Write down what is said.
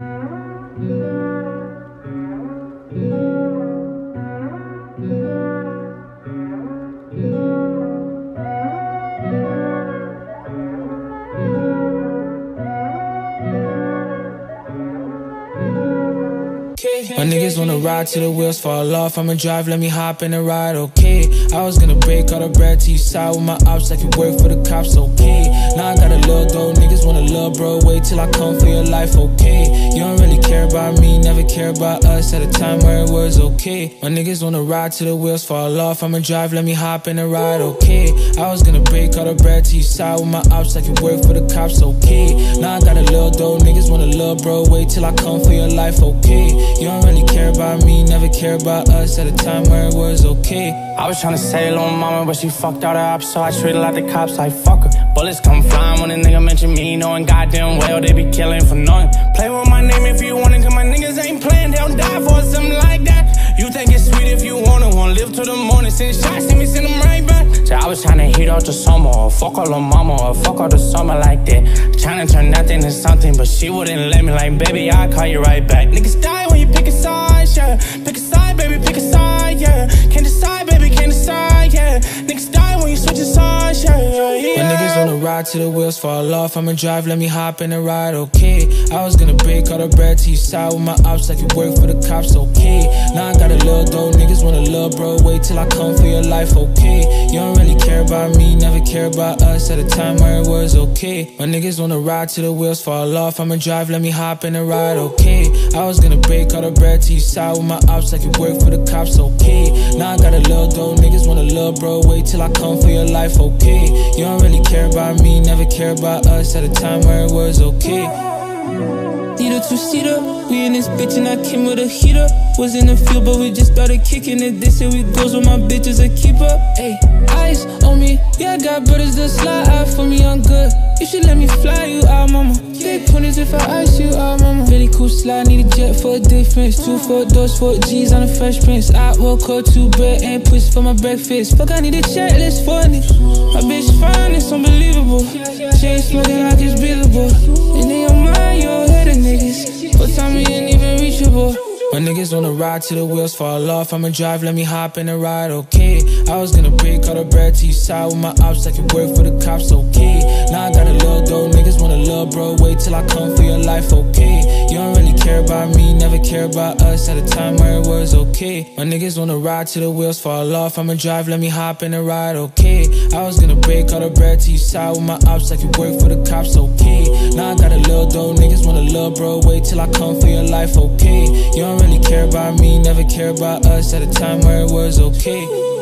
Mm-hmm. My niggas wanna ride till the wheels fall off. I'ma drive, let me hop in and ride, okay. I was gonna break all the bread to you side with my ops like you work for the cops, okay. Now I got a little dough, niggas wanna love, bro. Wait till I come for your life, okay. You don't really care about me, care about us at a time where it was okay. My niggas wanna ride till the wheels fall off. I'ma drive, let me hop in and ride, okay. I was gonna break all the bread to you side with my ops like you work for the cops, okay. Now I got a little dough, niggas wanna love, bro. Wait till I come for your life, okay. You don't really care about me, never care about us at a time where it was okay. I was tryna say little mama, but she fucked all the ops, so I treated like the cops, like fuck her. Bullets come flying when a nigga mention me, knowing goddamn well they be killing for nothing. Play with my want it, won't live till the morning, send shots, see me send them right back. So I was tryna heat up the summer, or fuck all the mama, or fuck all the summer like that. Tryna turn nothing into something, but she wouldn't let me, like baby, I'll call you right back. Niggas die when you pick a side, yeah. Pick a side, baby, pick a side, yeah. Can't decide, ride till the wheels fall off. I'ma drive, let me hop in and ride, okay. I was gonna break all the bread to you side with my ops like you work for the cops, okay. Now I got a little dough, niggas want a little bro. Wait till I come for your life, okay. You don't really care about me, never care about us at a time where it was okay. My niggas wanna ride till the wheels fall off. I'ma drive, let me hop in and ride, okay. I was gonna break all the bread to you side with my ops like you work for the cops, okay. Now I got dough, niggas want a little bro. Wait till I come for your life, okay. You don't really care about me, never care about us at a time where it was okay. A two-seater, we in this bitch and I came with a heater. Was in the field but we just started kicking it. This here we goes with my bitches a keeper. Ayy, eyes on me, yeah I got brothers that slide out for me, I'm good. You should let me fly you out, mama. Big ponies if I ice you out, mama. Really cool slide, need a jet for a difference. Two, four doors, four G's on a fresh prince I woke up two bread and push for my breakfast. Fuck, I need a checklist for niggas My bitch fine, it's unbelievable. Chain smoking like it's breathable time ain't even reachable my niggas wanna ride till the wheels fall off. I'ma drive, let me hop in the ride, okay. I was gonna break all the bread to you side with my ops like you work for the cops, okay. Now I got a little dough, niggas wanna love, bro. Wait till I come for your life, okay. You don't really care about me, never care about at a time where it was okay. My niggas wanna ride till the wheels fall off. I'ma drive, let me hop in and ride, okay. I was gonna break all the bread to you side with my ops like you work for the cops, okay. Now I got a little dough, niggas wanna love, bro. Wait till I come for your life, okay. You don't really care about me, never care about us at a time where it was okay.